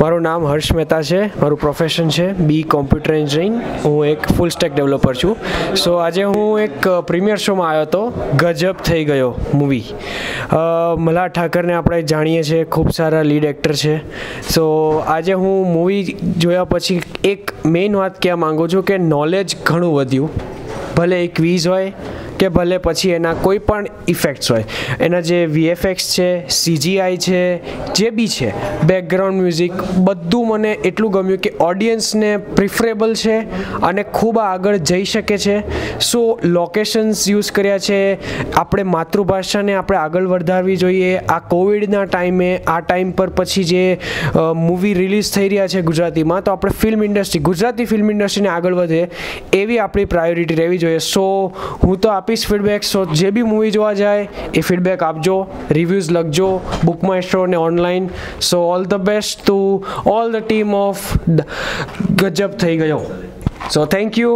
મારું નામ હર્ષ મહેતા છે, મારું પ્રોફેશન છે બી કોમ્પ્યુટર એન્જિનિયરિંગ હું એક ફૂલ સ્ટેક ડેવલપર છું. સો આજે હું એક પ્રીમિયર શોમાં આવ્યો હતો, ગજબ થઈ ગયો મૂવી મલ્હાર ઠાકરને આપણે જાણીએ છીએ, ખૂબ સારા લીડ એક્ટર છે. સો આજે હું મૂવી જોયા પછી એક મેઇન વાત કહેવા માગું છું કે નોલેજ ઘણું વધ્યું. ભલે એક ક્વિઝ હોય કે ભલે પછી એના કોઈ પણ ઇફેક્ટ્સ હોય. એના જે વીએફએક્સ છે સીજીઆઈ છે, જે બી છે બેકગ્રાઉન્ડ મ્યુઝિક બધું મને એટલું ગમ્યું કે ઓડિયન્સને પ્રિફરેબલ છે અને ખૂબ આગળ જઈ શકે છે. સો લોકેશન્સ યુઝ કર્યા છે. આપણે માતૃભાષાને આપણે આગળ વધારવી જોઈએ. આ કોવિડના ટાઈમે, આ ટાઈમ પર પછી જે મૂવી રિલીઝ થઈ રહ્યા છે ગુજરાતીમાં, તો આપણે ફિલ્મ ઇન્ડસ્ટ્રી ગુજરાતી ફિલ્મ ઇન્ડસ્ટ્રીને આગળ વધે એવી આપણી પ્રાયોરિટી રહેવી જોઈએ. સો હું તો આપીશ ફીડબેક સો જે બી મૂવી જોવા જાય એ ફીડબેક આપજો રિવ્યૂઝ લખજો બુક માય સ્ટોર ને online so all the best to all the team of Gajab Thai Gayo so thank you